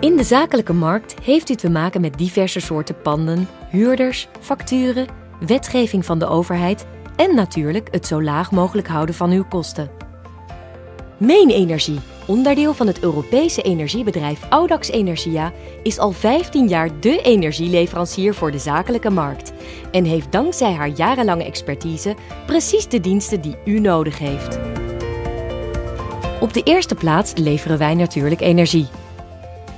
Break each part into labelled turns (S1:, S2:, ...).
S1: In de zakelijke markt heeft u te maken met diverse soorten panden, huurders, facturen, wetgeving van de overheid en natuurlijk het zo laag mogelijk houden van uw kosten. Main Energie, onderdeel van het Europese energiebedrijf Audax Energia, is al 15 jaar dé energieleverancier voor de zakelijke markt en heeft dankzij haar jarenlange expertise precies de diensten die u nodig heeft. Op de eerste plaats leveren wij natuurlijk energie.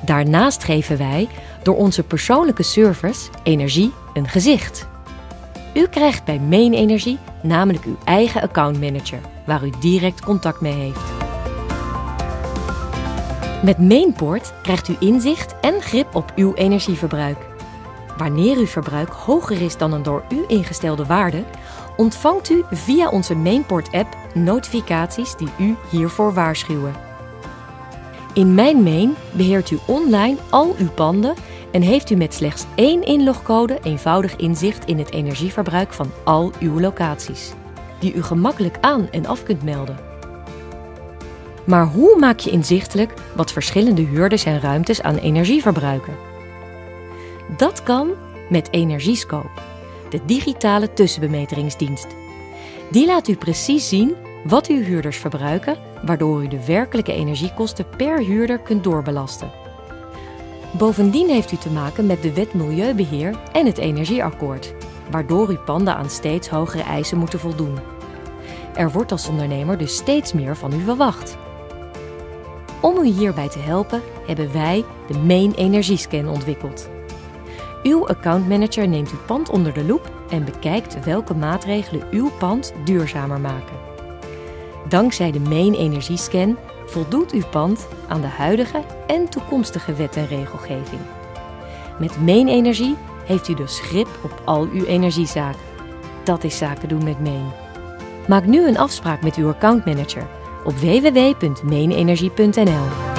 S1: Daarnaast geven wij, door onze persoonlijke service, energie een gezicht. U krijgt bij Main Energie namelijk uw eigen accountmanager, waar u direct contact mee heeft. Met Mainport krijgt u inzicht en grip op uw energieverbruik. Wanneer uw verbruik hoger is dan een door u ingestelde waarde, ontvangt u via onze Mainport-app notificaties die u hiervoor waarschuwen. In Mijn Main beheert u online al uw panden en heeft u met slechts één inlogcode eenvoudig inzicht in het energieverbruik van al uw locaties, die u gemakkelijk aan en af kunt melden. Maar hoe maak je inzichtelijk wat verschillende huurders en ruimtes aan energie verbruiken? Dat kan met Energiescope, de digitale tussenbemeteringsdienst. Die laat u precies zien wat uw huurders verbruiken, waardoor u de werkelijke energiekosten per huurder kunt doorbelasten. Bovendien heeft u te maken met de Wet Milieubeheer en het Energieakkoord, waardoor uw panden aan steeds hogere eisen moeten voldoen. Er wordt als ondernemer dus steeds meer van u verwacht. Om u hierbij te helpen hebben wij de Main Energiescan ontwikkeld. Uw accountmanager neemt uw pand onder de loep en bekijkt welke maatregelen uw pand duurzamer maken. Dankzij de Main Energiescan voldoet uw pand aan de huidige en toekomstige wet en regelgeving. Met Main Energie heeft u dus grip op al uw energiezaken. Dat is zaken doen met Main. Maak nu een afspraak met uw accountmanager op www.mainenergie.nl.